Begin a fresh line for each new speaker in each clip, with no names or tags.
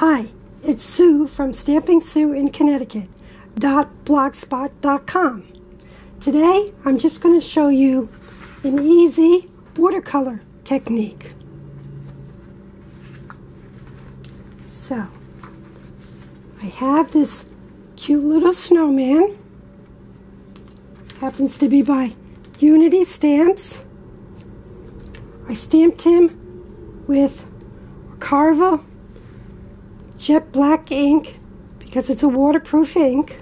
Hi, it's Sue from Stamping Sue in Connecticut. blogspot.com. Today I'm just going to show you an easy watercolor technique. So, I have this cute little snowman. Happens to be by Unity Stamps. I stamped him with Archival jet black ink because it's a waterproof ink.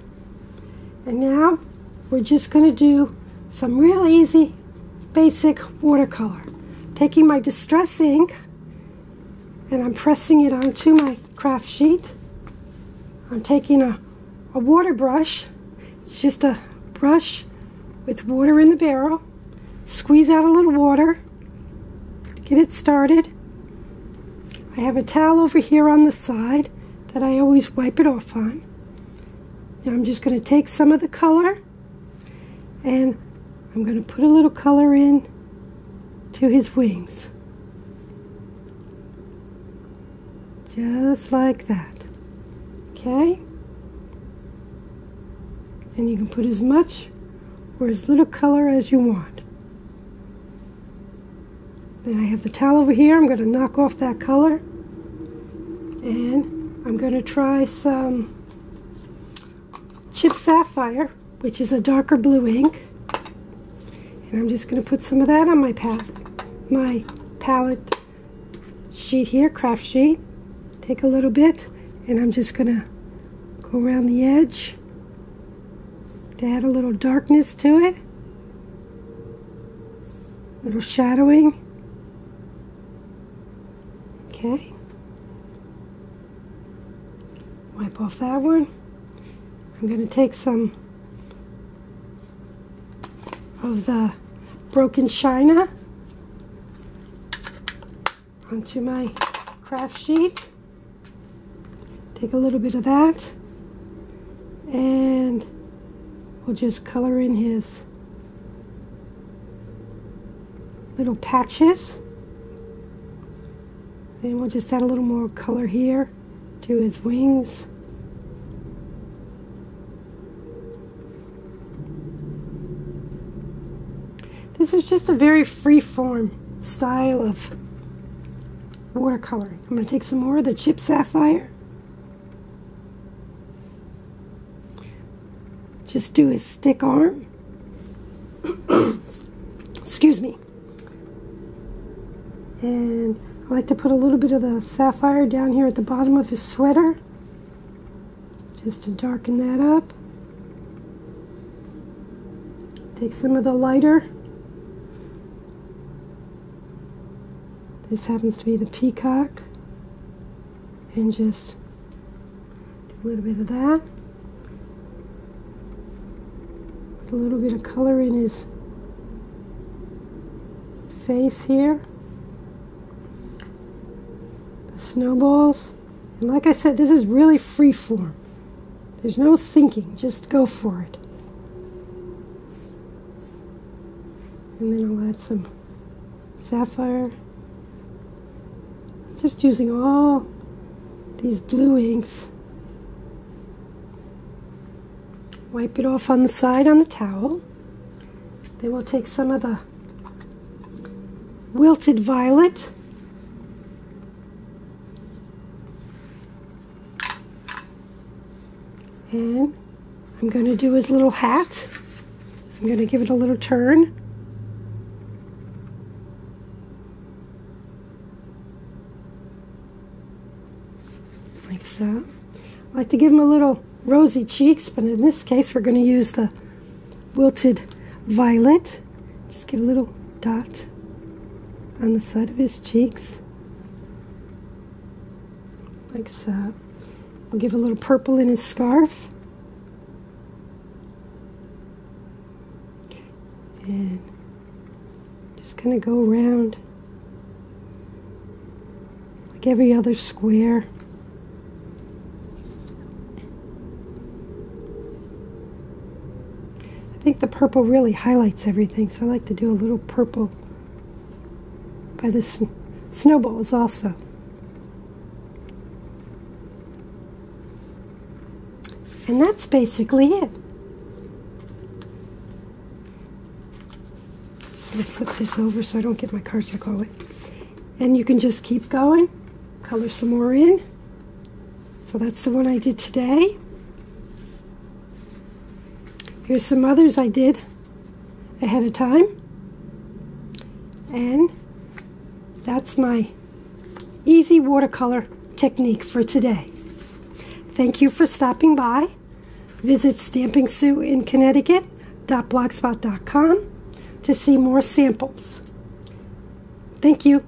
And now we're just going to do some real easy basic watercolor. Taking my distress ink and I'm pressing it onto my craft sheet. I'm taking a, a water brush. It's just a brush with water in the barrel. Squeeze out a little water. Get it started. I have a towel over here on the side that I always wipe it off on. Now I'm just going to take some of the color and I'm going to put a little color in to his wings. Just like that. Okay? And you can put as much or as little color as you want. Then I have the towel over here. I'm going to knock off that color. And I'm going to try some Chipped Sapphire, which is a darker blue ink. And I'm just going to put some of that on my, pa my palette sheet here, craft sheet. Take a little bit, and I'm just going to go around the edge to add a little darkness to it. A little shadowing. Okay. Wipe off that one. I'm going to take some of the broken china onto my craft sheet. Take a little bit of that and we'll just color in his little patches. And we'll just add a little more color here to his wings. This is just a very free-form style of watercoloring. I'm going to take some more of the Chipped Sapphire. Just do his stick arm. Excuse me. And I like to put a little bit of the sapphire down here at the bottom of his sweater just to darken that up. Take some of the lighter. This happens to be the peacock. And just do a little bit of that. Put a little bit of color in his face here snowballs. And like I said, this is really free form. There's no thinking, just go for it. And then I'll add some sapphire. Just using all these blue inks. Wipe it off on the side on the towel. Then we'll take some of the wilted violet And I'm going to do his little hat. I'm going to give it a little turn. Like so. I like to give him a little rosy cheeks, but in this case we're going to use the wilted violet. Just give a little dot on the side of his cheeks. Like so. We'll give a little purple in his scarf. going to go around like every other square. I think the purple really highlights everything, so I like to do a little purple by the sn snowballs also. And that's basically it. To flip this over so I don't get my cardstock going. And you can just keep going, color some more in. So that's the one I did today. Here's some others I did ahead of time. And that's my easy watercolor technique for today. Thank you for stopping by. Visit Stamping Sue in to see more samples. Thank you.